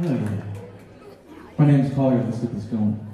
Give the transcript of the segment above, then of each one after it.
Really good. My name's Colyer. Let's get this going.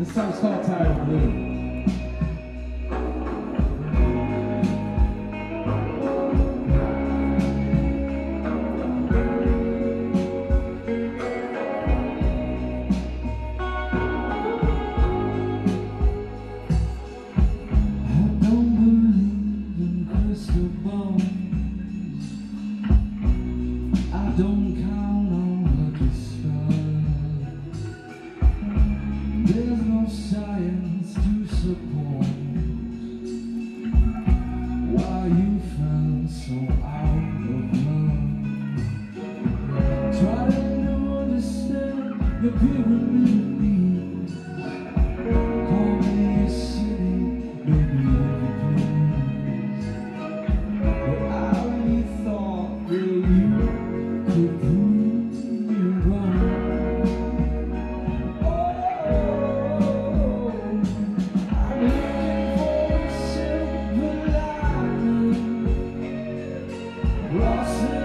This song's called Tired of Blue. lost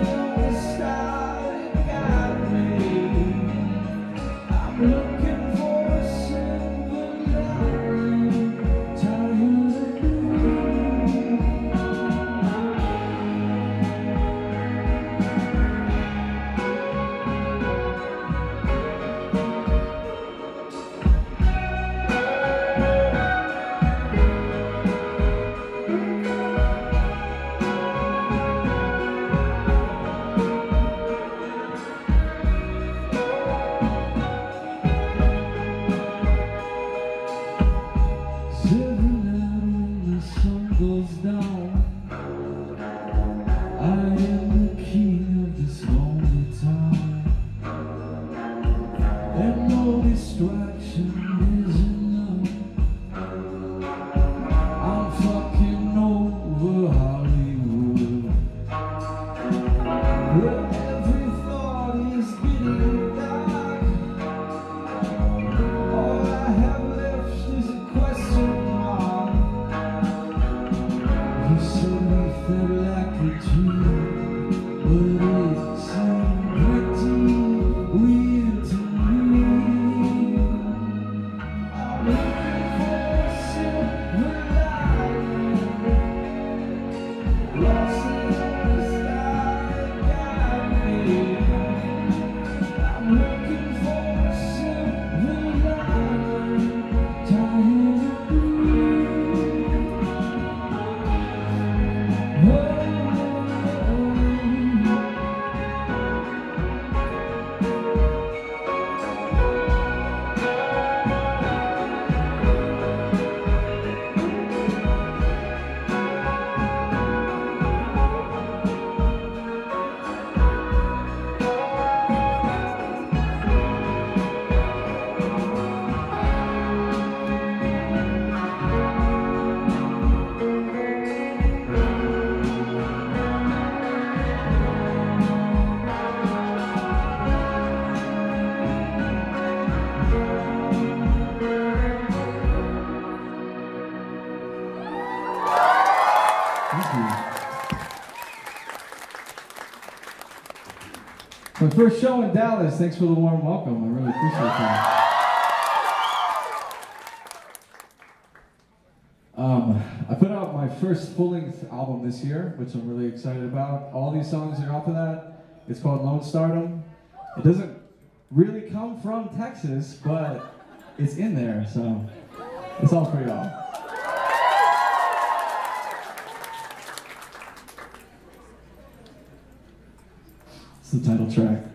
first show in Dallas. Thanks for the warm welcome. I really appreciate that. Um, I put out my first full-length album this year, which I'm really excited about. All these songs are off of that. It's called Lone Stardom. It doesn't really come from Texas, but it's in there, so it's all for y'all. the title track.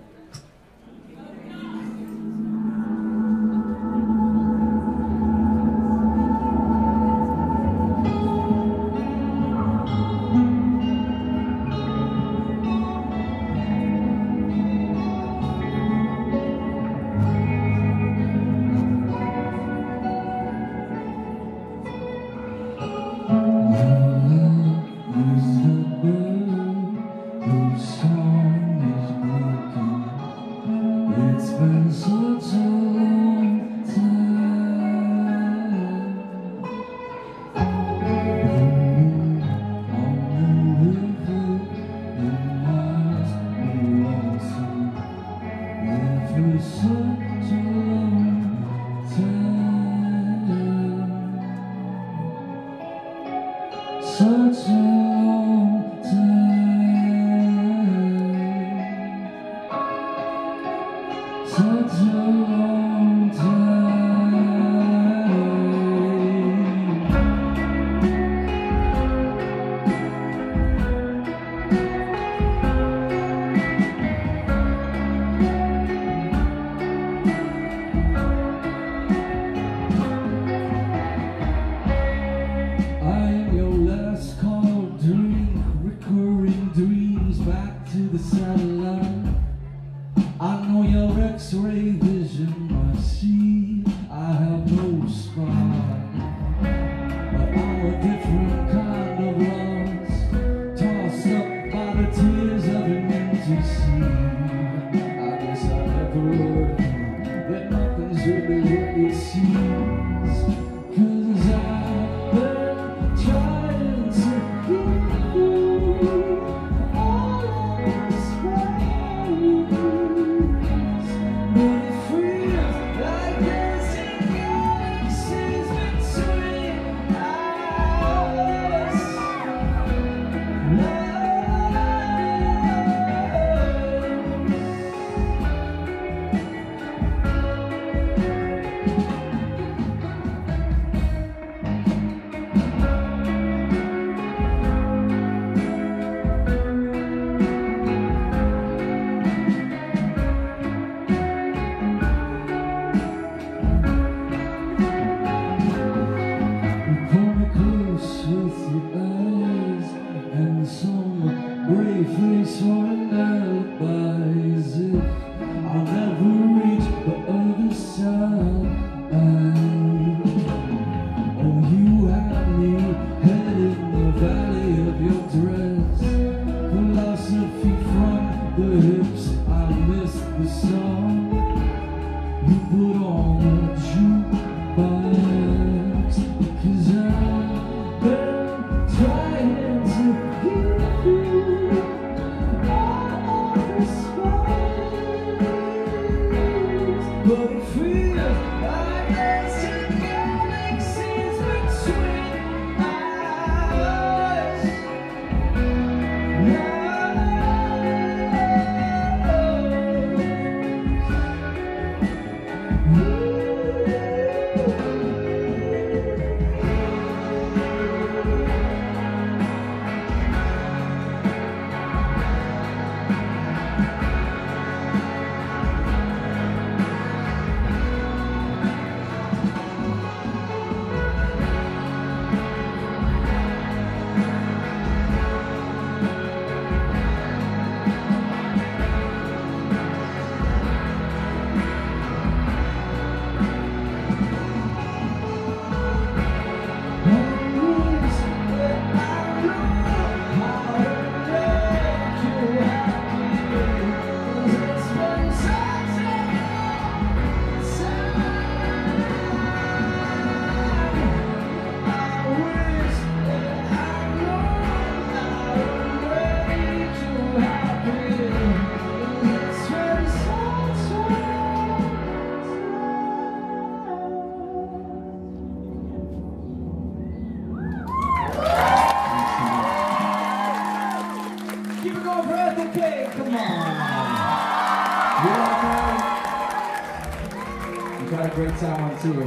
great time on tour.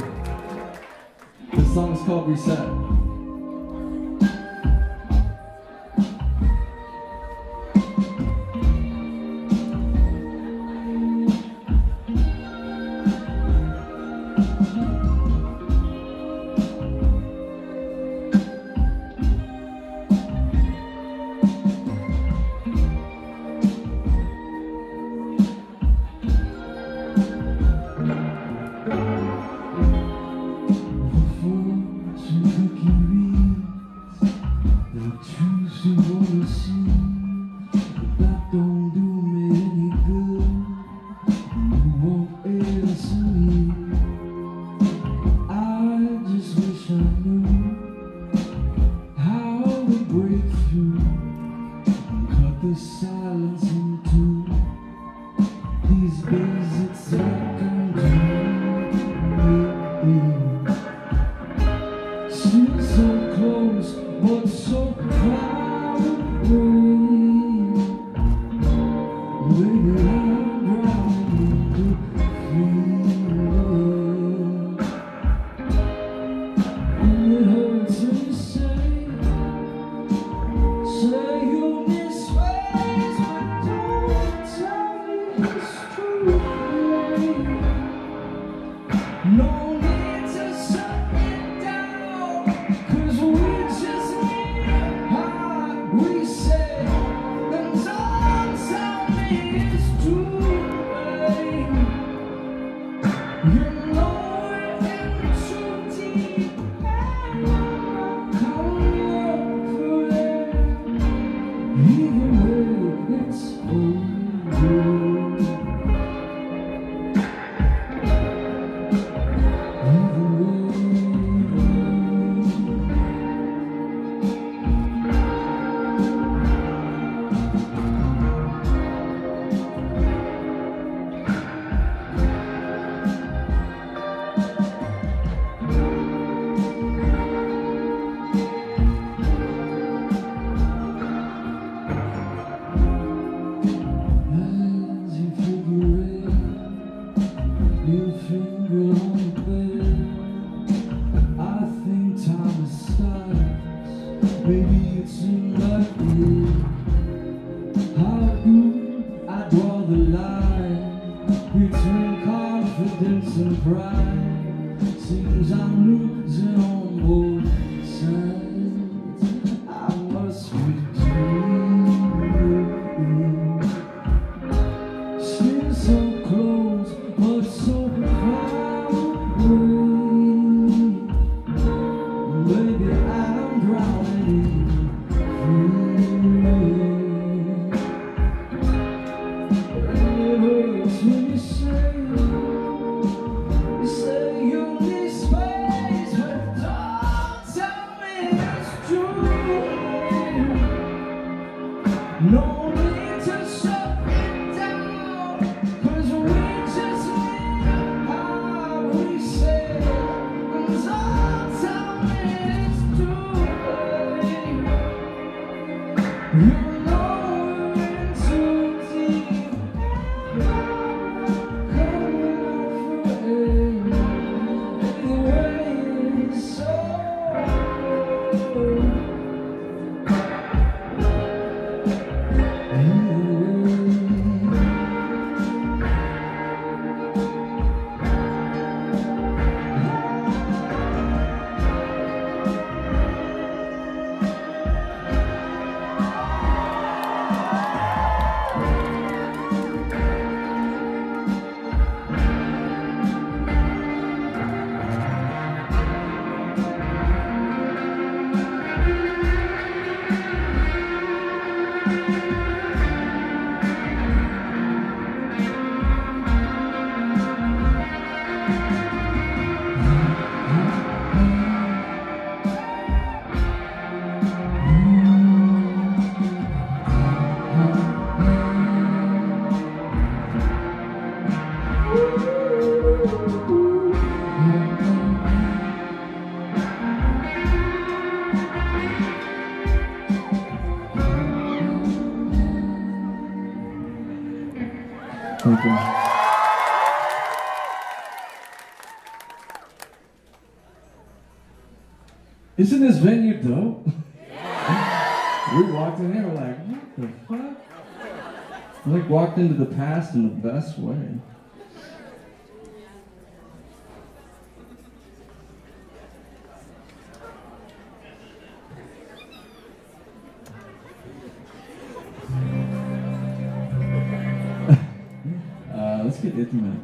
This is called Reset. these days it's this venue dope? We walked in here like, what the fuck? I like walked into the past in the best way. uh, let's get intimate.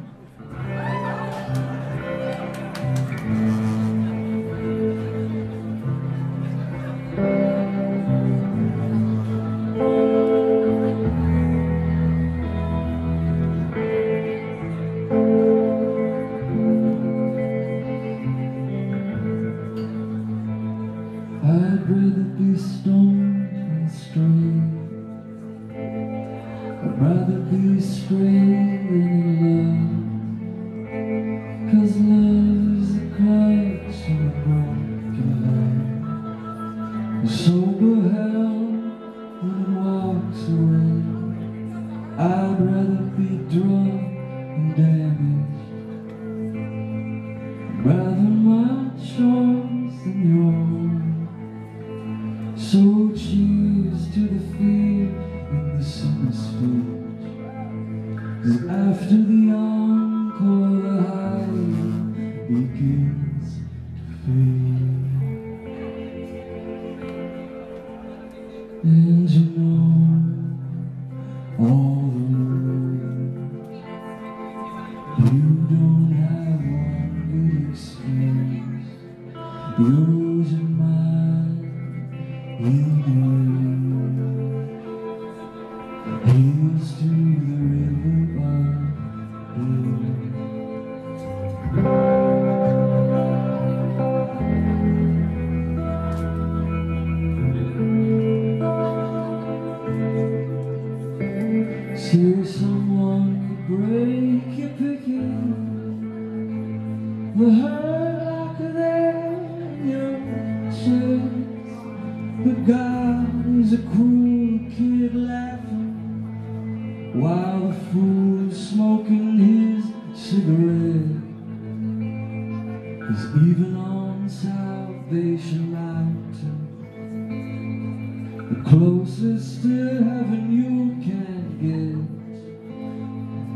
The closest to heaven you can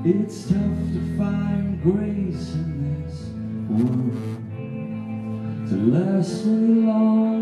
get. It's tough to find grace in this world. To last me long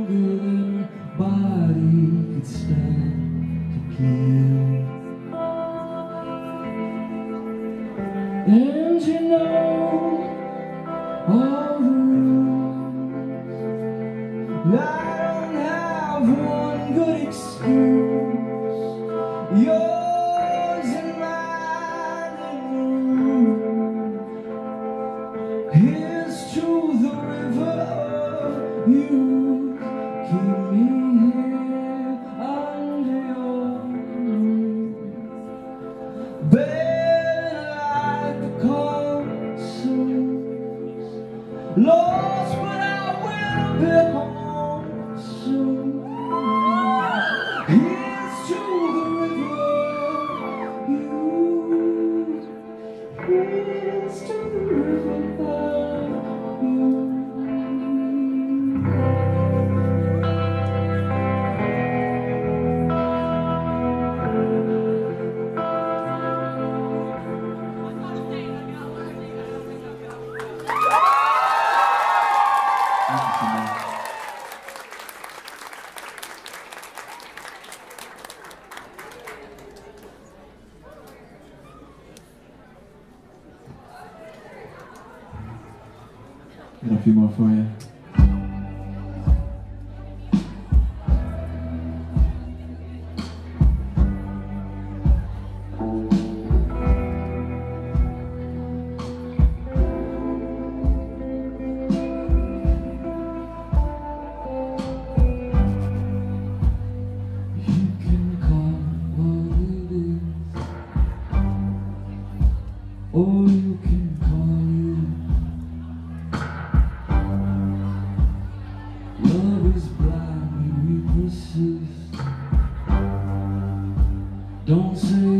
Don't say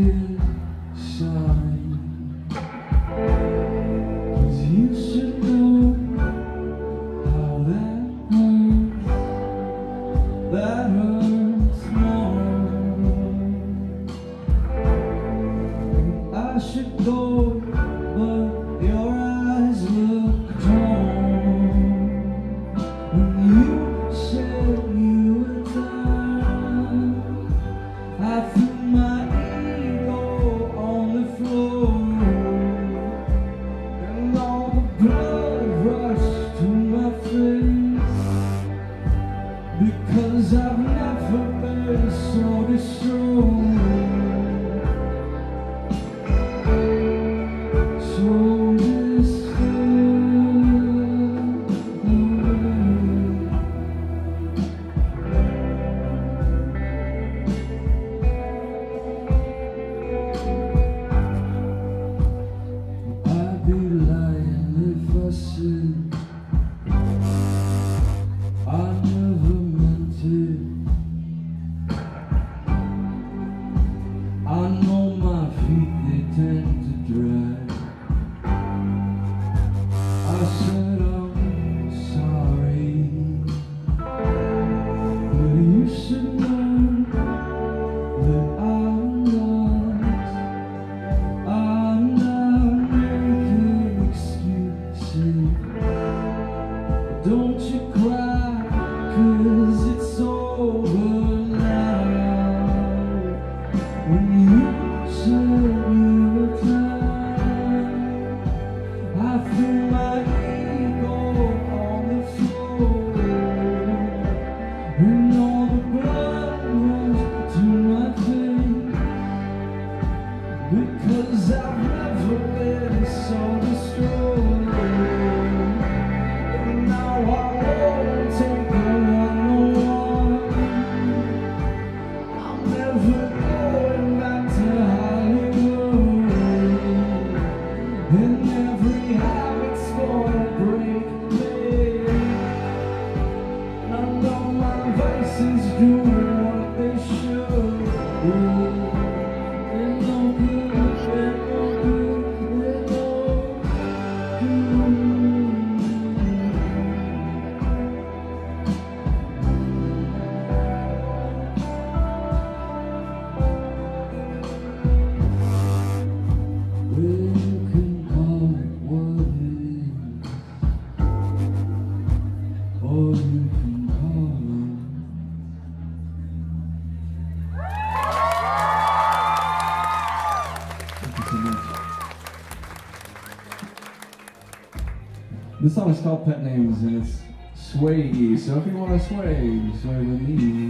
song is called Pet Names and it's swayy. So if you want to sway, sway with me.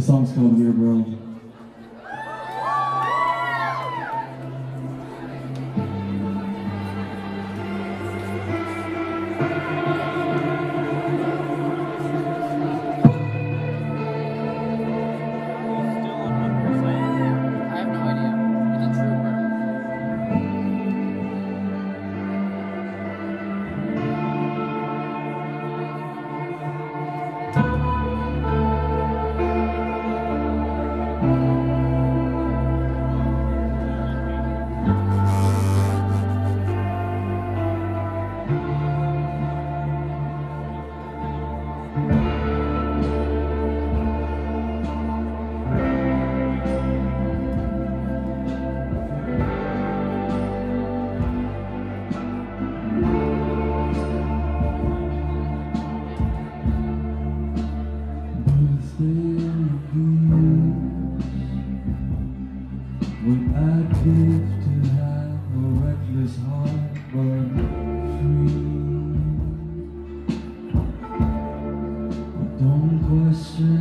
The song's called Weird World. Would I give to have a reckless heart but free? Don't question